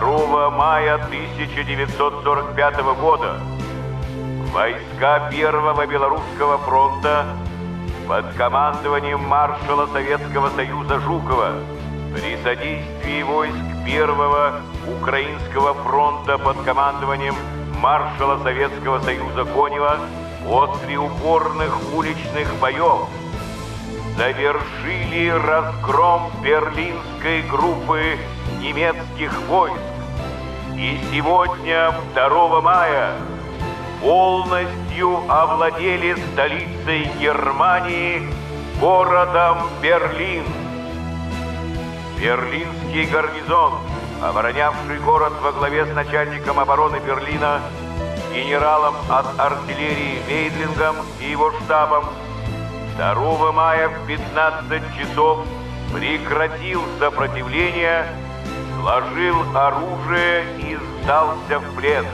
2 мая 1945 года войска Первого Белорусского фронта под командованием маршала Советского Союза Жукова при содействии войск Первого Украинского фронта под командованием маршала Советского Союза Конева после упорных уличных боев завершили разгром берлинской группы немецких войск. И сегодня, 2 мая, полностью овладели столицей Германии, городом Берлин. Берлинский гарнизон, оборонявший город во главе с начальником обороны Берлина, генералом от артиллерии Мейдлингом и его штабом, 2 мая в 15 часов прекратил сопротивление, сложил оружие и сдался в плен.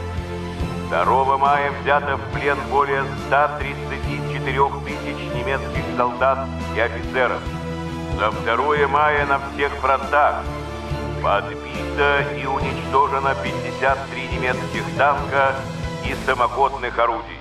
2 мая взято в плен более 134 тысяч немецких солдат и офицеров. За 2 мая на всех фронтах подбито и уничтожено 53 немецких танка и самоходных орудий.